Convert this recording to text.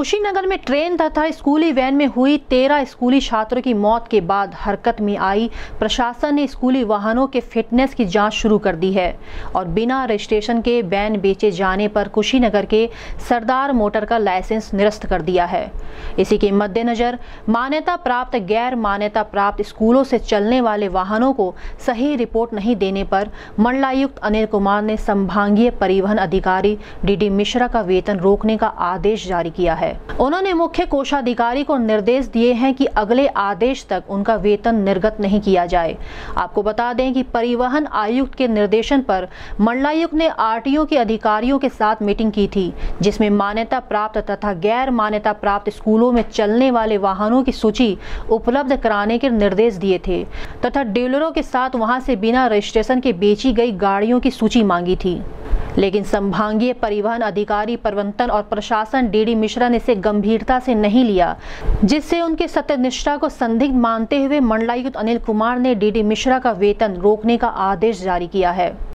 कुशीनगर में ट्रेन तथा स्कूली वैन में हुई तेरह स्कूली छात्रों की मौत के बाद हरकत में आई। प्रशासन ने स्कूली वाहनों के फिटनेस की जाँच शुरू कर दी है और बिना रजिस्ट्रेशन के वैन बेचे जाने पर कुशीनगर के सरदार मोटर का लाइसेंस निरस्त कर दिया है। इसी के मद्देनजर मान्यता प्राप्त, गैर मान्यता प्राप्त स्कूलों से चलने वाले वाहनों को सही रिपोर्ट नहीं देने पर मंडलायुक्त अनिल कुमार ने संभागीय परिवहन अधिकारी डी मिश्रा का वेतन रोकने का आदेश जारी किया है। उन्होंने मुख्य कोषाधिकारी को निर्देश दिए हैं कि अगले आदेश तक उनका वेतन निर्गत नहीं किया जाए। आपको बता दें कि परिवहन आयुक्त के निर्देशन पर मंडलायुक्त ने आरटीओ के अधिकारियों के साथ मीटिंग की थी, जिसमें मान्यता प्राप्त तथा गैर मान्यता प्राप्त स्कूलों में चलने वाले वाहनों की सूची उपलब्ध कराने के निर्देश दिए थे तथा डीलरों के साथ वहाँ से बिना रजिस्ट्रेशन के बेची गई गाड़ियों की सूची मांगी थी। लेकिन संभागीय परिवहन अधिकारी प्रबंधन और प्रशासन डीडी मिश्रा ने इसे गंभीरता से नहीं लिया, जिससे उनके सत्यनिष्ठा को संदिग्ध मानते हुए मंडलायुक्त अनिल कुमार ने डीडी मिश्रा का वेतन रोकने का आदेश जारी किया है।